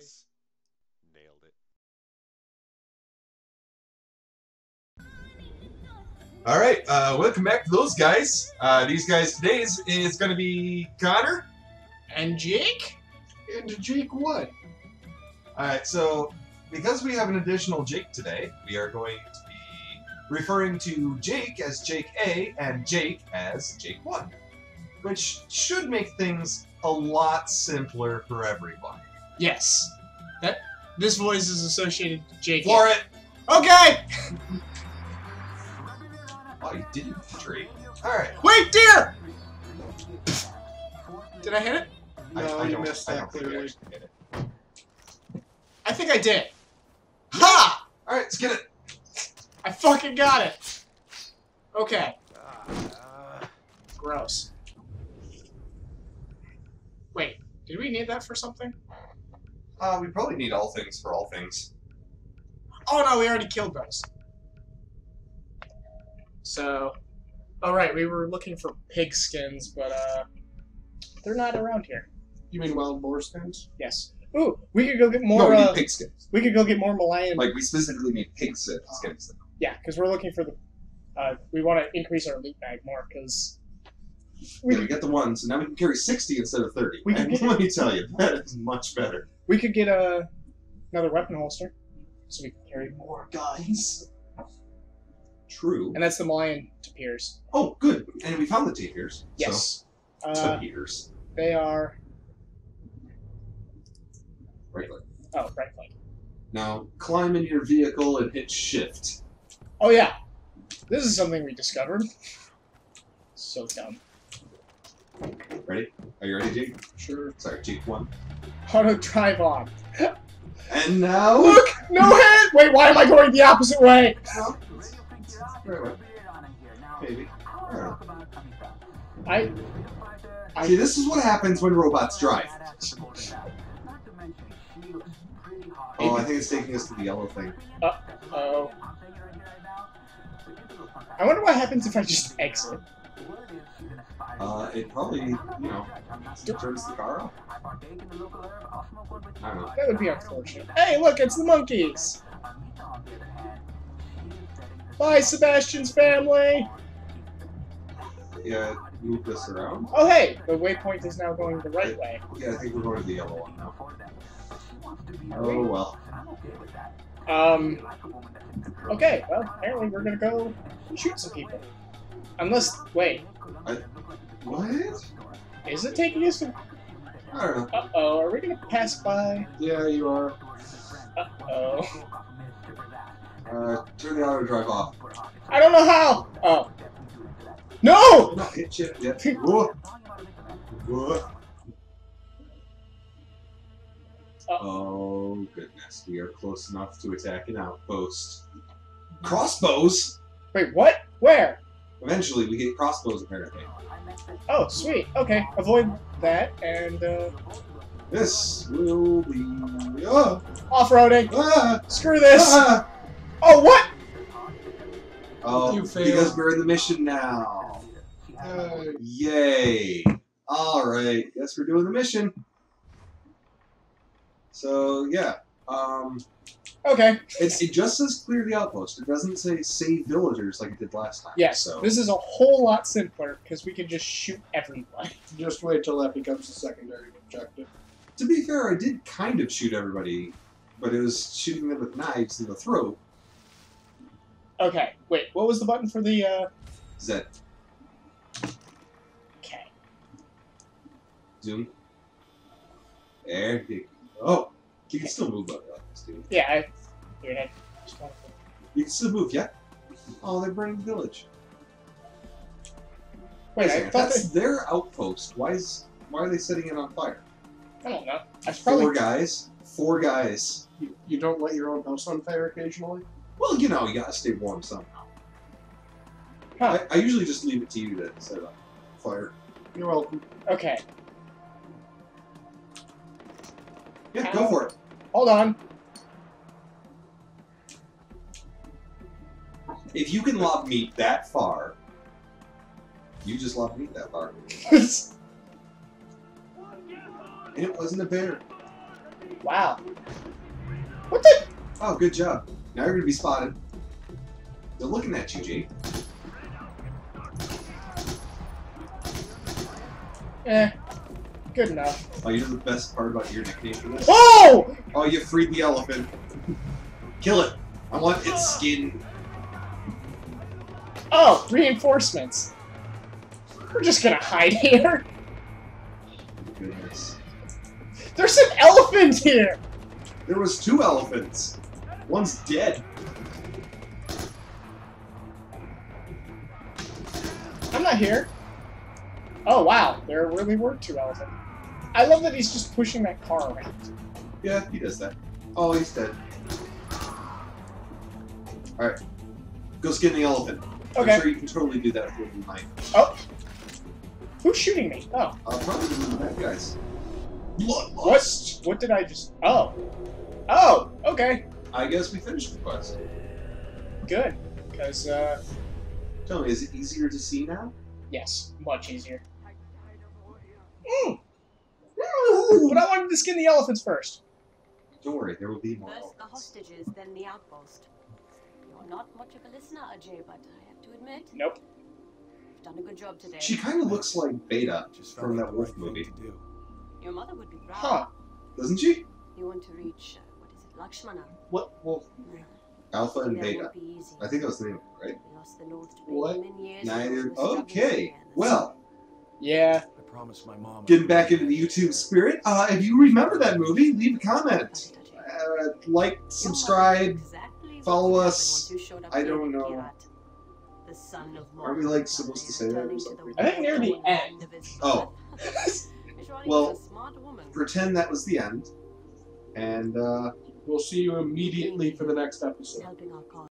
guys. Nailed it. All right, uh, welcome back to those guys. Uh, these guys today is, is going to be Connor. And Jake? And Jake what? All right, so because we have an additional Jake today, we are going to be referring to Jake as Jake A and Jake as Jake 1, which should make things a lot simpler for everyone. Yes. That this voice is associated to Jake. For it! Okay! Oh, you did trade. All right. Wait, dear! Did I hit it? No, I, I you missed that don't think we clearly. actually did it. I think I did. Ha! All right, let's get it. I fucking got it. Okay. Gross. Wait, did we need that for something? Uh, we probably need all things for all things. Oh no, we already killed those. So, all right, we were looking for pig skins, but uh, they're not around here. You mean wild boar skins? Yes. Ooh, we could go get more. no, we uh, need pig skins. we could go get more Malayan. Like we specifically need pig skins. skins. yeah, because we're looking for the. Uh, we want to increase our loot bag more because. We, Yeah, we get the one, so now we can carry sixty instead of thirty. We And let me tell you, that is much better. we could get a another weapon holster, so we can carry more guns. True. And that's the Malayan tapirs. Oh, good. And we found the tapirs. Yes. So, Uh, tapirs. they are. Right click. Oh, right click. Now climb in your vehicle and hit shift. Oh yeah, this is something we discovered. So dumb. Ready? Are you ready, Jake? Sure. Sorry, Jake one. Auto drive on. And now. Look, no hit. Wait, why am I going the opposite way? Right. Maybe. I. I. I See, this is what happens when robots drive. Oh, I think it's taking us to the yellow thing. Oh. I wonder what happens if I just exit. Uh, it probably, you know, turns the car off. I don't know. That would be unfortunate. Hey, look, it's the monkeys. Bye, Sebastian's family. Yeah, move this around. Oh, hey, the waypoint is now going the right way. Yeah, I think we're going to the yellow one now. Are we? Oh well. Um. Okay, well, apparently we're gonna go shoot some people. Unless, wait, What? is it taking us to? I don't know. Uh oh, are we gonna pass by? Yeah, you are. Uh oh. Uh, turn the auto drive off. I don't know how. Oh. No! Not hit shit yet. Whoa. Whoa. Oh goodness, we are close enough to attack an outpost. Crossbows. Wait, what? Where? Eventually, we get crossbows apparently. Oh, sweet. Okay, avoid that and uh, This will be. Oh, off-roading. ah, Screw this. ah. Oh, what? Oh, You failed. because we're in the mission now. Uh, Yay! All right, guess we're doing the mission. So yeah, um, Okay. it's, it just says clear the outpost. It doesn't say save villagers like it did last time. Yes, So this is a whole lot simpler because we can just shoot everyone. just wait till that becomes a secondary objective. to be fair, I did kind of shoot everybody, but it was shooting them with knives in the throat. Okay, wait, what was the button for the, uh... Z Okay. zoom. There you go. Oh, you can still move up like this, dude. Yeah, I... Dude, I just wanted to... You can still move, yeah. Oh, they're burning the village. Wait, Listen, I if thought that's they... their outpost. Why is why are they setting it on fire? I don't know. I should probably... Four guys. Four guys. You, you don't let your own house on fire occasionally? Well, you know, you gotta stay warm somehow. Huh. I, I usually just leave it to you to set it on fire. You're welcome. Okay, Yeah, go for it. Hold on. If you can lob meat that far, you just lob meat that far. And it wasn't a bear. Wow. What the? Oh, good job. Now you're gonna be spotted. They're looking at you, Jake. Eh. Good enough. Oh, you know the best part about your nickname for this? Oh! Oh, you freed the elephant. Kill it. I want its skin. Oh, reinforcements. We're just gonna hide here. Goodness. There's an elephant here. There was two elephants. One's dead. I'm not here. Oh wow, there really were two elephants. I love that he's just pushing that car around. Yeah, he does that. Oh, he's dead. Alright. Go skin the elephant. Okay. I'm sure you can totally do that with a knife. Oh! Who's shooting me? Oh, Uh, probably the bad guys. what? What did I just? Oh, oh, okay, I guess we finished the quest. good. Because uh, Tell me, is it easier to see now? yes, much easier. Mm. Mm, But I wanted to skin the elephants first. Don't worry, there will be more First the hostages, then the outpost. You're not much of a listener, Ajay, but I have to admit, Nope. you've done a good job today. She kind of looks like Beta Just from that the wolf right thing movie, to do. Your mother would be proud. Huh? doesn't she? You want to reach, uh, what is it, Lakshmana? What? Well, Well, Alpha and Beta. won't be easy. I think that was the name of it, right? We lost the North to What? Benjamin years Neither. ago, so we're struggling Okay. Well, Yeah. I promised my mom. getting back into the YouTube spirit. Uh, if you remember that movie, leave a comment. Got it, Ajay. Uh, like, subscribe. knew exactly what follow us. happen once you showed up I don't know. Kyrat. The son of Aren't we, like, supposed to say that or something? I think near the end. of his Oh. Well, is a smart woman. Pretend that was the end. And, uh, we'll see you immediately for the next episode. helping our cause.